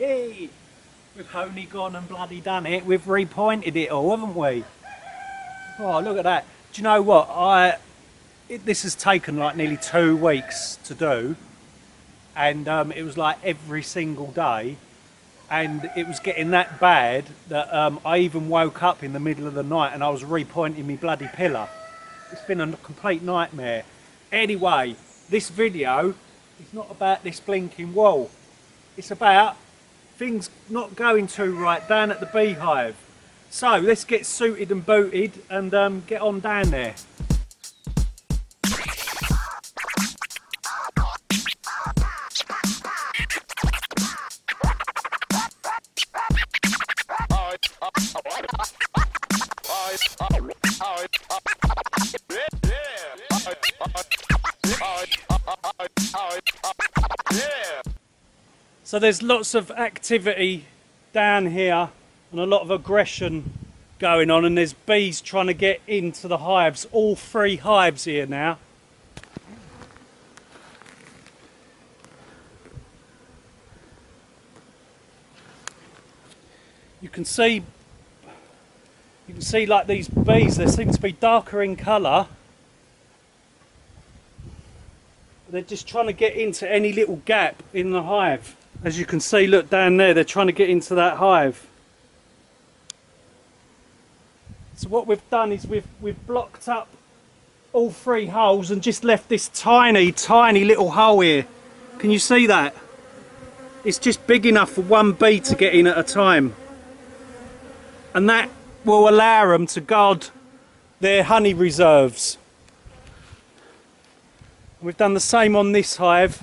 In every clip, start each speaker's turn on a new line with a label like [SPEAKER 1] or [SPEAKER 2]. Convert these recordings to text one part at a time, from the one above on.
[SPEAKER 1] We've only gone and bloody done it. We've repointed it all, haven't we? Oh, look at that. Do you know what? I it, This has taken like nearly two weeks to do. And um, it was like every single day. And it was getting that bad that um, I even woke up in the middle of the night and I was repointing my bloody pillar. It's been a complete nightmare. Anyway, this video is not about this blinking wall. It's about things not going too right down at the beehive. So let's get suited and booted and um, get on down there. So there's lots of activity down here and a lot of aggression going on and there's bees trying to get into the hives, all three hives here now. You can see you can see like these bees, they seem to be darker in colour. They're just trying to get into any little gap in the hive. As you can see, look down there, they're trying to get into that hive. So what we've done is we've, we've blocked up all three holes and just left this tiny, tiny little hole here. Can you see that? It's just big enough for one bee to get in at a time. And that will allow them to guard their honey reserves. We've done the same on this hive.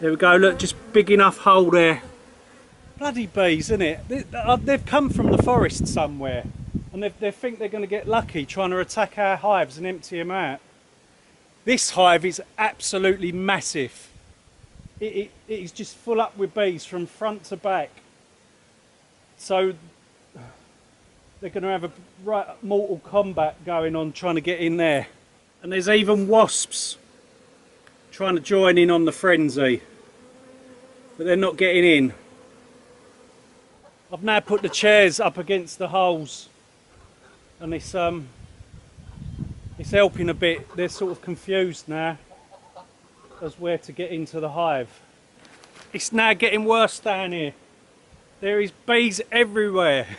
[SPEAKER 1] There we go, look, just big enough hole there. Bloody bees, isn't it? Uh, they've come from the forest somewhere and they, they think they're going to get lucky trying to attack our hives and empty them out. This hive is absolutely massive. It, it, it is just full up with bees from front to back. So they're going to have a right mortal combat going on trying to get in there. And there's even wasps trying to join in on the frenzy but they're not getting in. I've now put the chairs up against the holes and it's um it's helping a bit. They're sort of confused now as where to get into the hive. It's now getting worse down here. There is bees everywhere.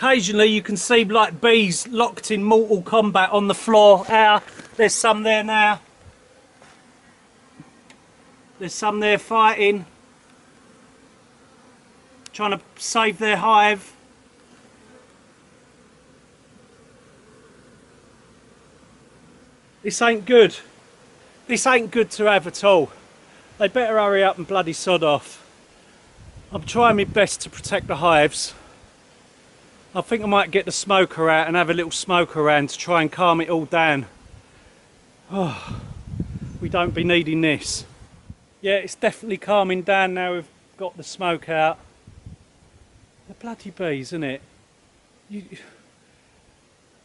[SPEAKER 1] Occasionally you can see like bees locked in mortal combat on the floor. There's some there now. There's some there fighting, trying to save their hive. This ain't good. This ain't good to have at all. They better hurry up and bloody sod off. I'm trying my best to protect the hives. I think I might get the smoker out and have a little smoke around to try and calm it all down. Oh, we don't be needing this. Yeah, it's definitely calming down now we've got the smoke out. The bloody bees, isn't it? You,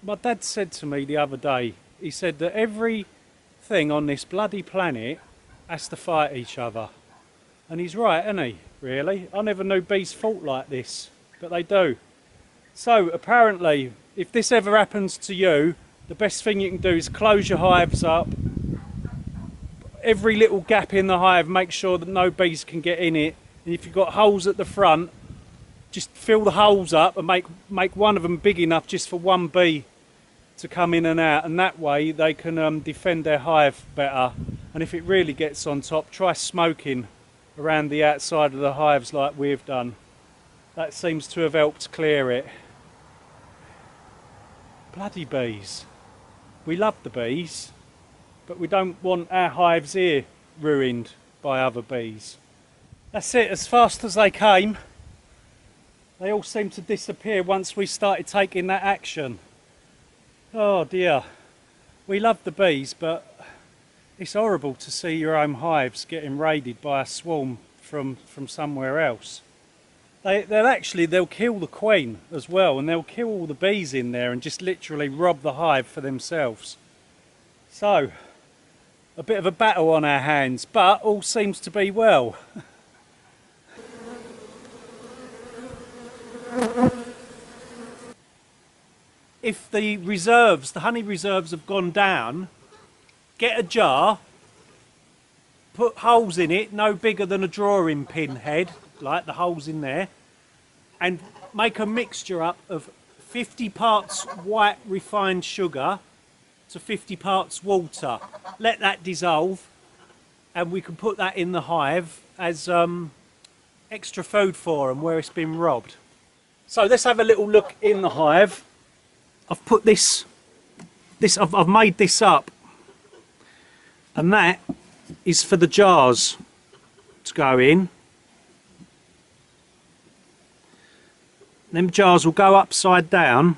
[SPEAKER 1] my dad said to me the other day, he said that every thing on this bloody planet has to fight each other. And he's right, isn't he? Really? I never knew bees fought like this, but they do. So apparently, if this ever happens to you, the best thing you can do is close your hives up, every little gap in the hive, make sure that no bees can get in it. And if you've got holes at the front, just fill the holes up and make, make one of them big enough just for one bee to come in and out. And that way they can um, defend their hive better. And if it really gets on top, try smoking around the outside of the hives like we've done. That seems to have helped clear it. Bloody bees. We love the bees but we don't want our hives here ruined by other bees. That's it, as fast as they came, they all seemed to disappear once we started taking that action. Oh dear, we love the bees, but it's horrible to see your own hives getting raided by a swarm from, from somewhere else. They, they'll actually they'll kill the queen as well and they'll kill all the bees in there and just literally rob the hive for themselves. So a bit of a battle on our hands but all seems to be well. If the reserves the honey reserves have gone down get a jar put holes in it no bigger than a drawing pin head like the holes in there, and make a mixture up of 50 parts white refined sugar to 50 parts water. Let that dissolve, and we can put that in the hive as um, extra food for them where it's been robbed. So let's have a little look in the hive. I've put this, this I've, I've made this up, and that is for the jars to go in. Them jars will go upside down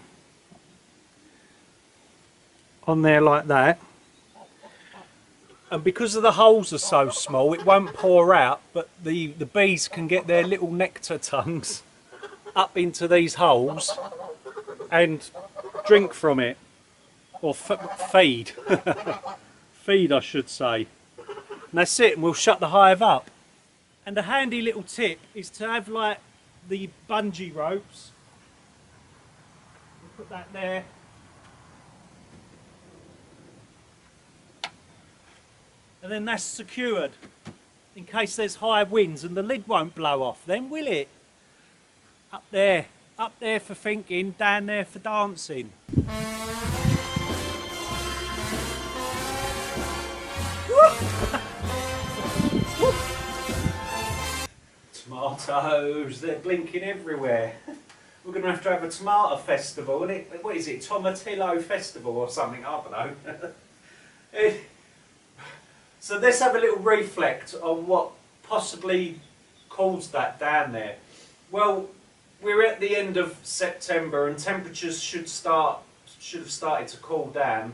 [SPEAKER 1] on there like that. And because of the holes are so small it won't pour out but the the bees can get their little nectar tongues up into these holes and drink from it. Or feed. Feed I should say. And that's it and we'll shut the hive up. And a handy little tip is to have like the bungee ropes. We'll put that there. And then that's secured in case there's high winds and the lid won't blow off then, will it? Up there. Up there for thinking, down there for dancing. Tomatoes, they're blinking everywhere. We're going to have to have a tomato festival, and it, what is it, Tomatillo Festival or something, I don't know. Eh, so let's have a little reflect on what possibly caused that down there. Well, we're at the end of September and temperatures should start should have started to cool down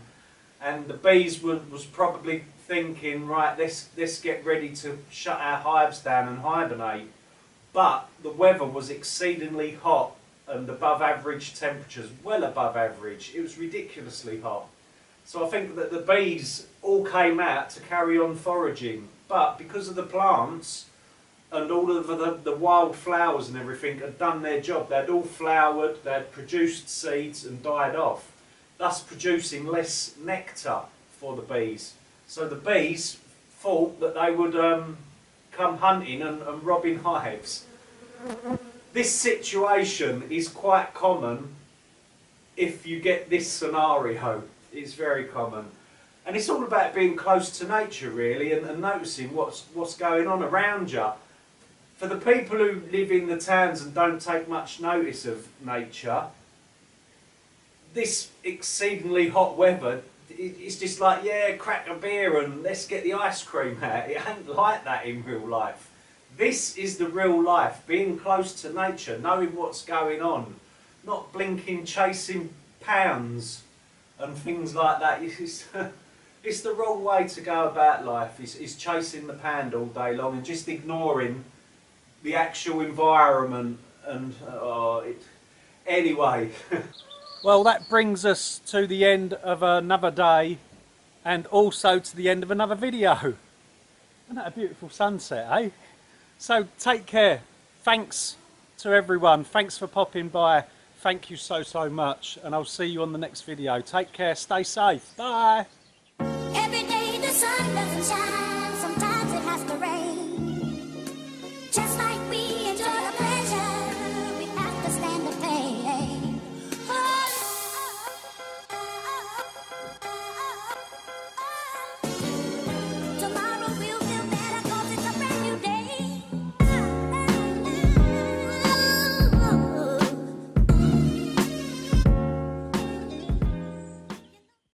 [SPEAKER 1] and the bees were, was probably thinking right let's let's get ready to shut our hives down and hibernate but the weather was exceedingly hot and above average temperatures, well above average. It was ridiculously hot. So I think that the bees all came out to carry on foraging, but because of the plants and all of the, the wild flowers and everything had done their job, they'd all flowered, they'd produced seeds and died off, thus producing less nectar for the bees. So the bees thought that they would um, come hunting and, and robbing hives. This situation is quite common if you get this scenario. It's very common. And it's all about being close to nature really and, and noticing what's, what's going on around you. For the people who live in the towns and don't take much notice of nature, this exceedingly hot weather it's just like, yeah, crack a beer and let's get the ice cream out. It ain't like that in real life. This is the real life, being close to nature, knowing what's going on, not blinking, chasing pounds and things like that. It's, it's the wrong way to go about life, is, chasing the pound all day long and just ignoring the actual environment and, uh, it, anyway. Well, that brings us to the end of another day and also to the end of another video. Isn't that a beautiful sunset, eh? So take care. Thanks to everyone. Thanks for popping by. Thank you so, so much. And I'll see you on the next video. Take care. Stay safe. Bye.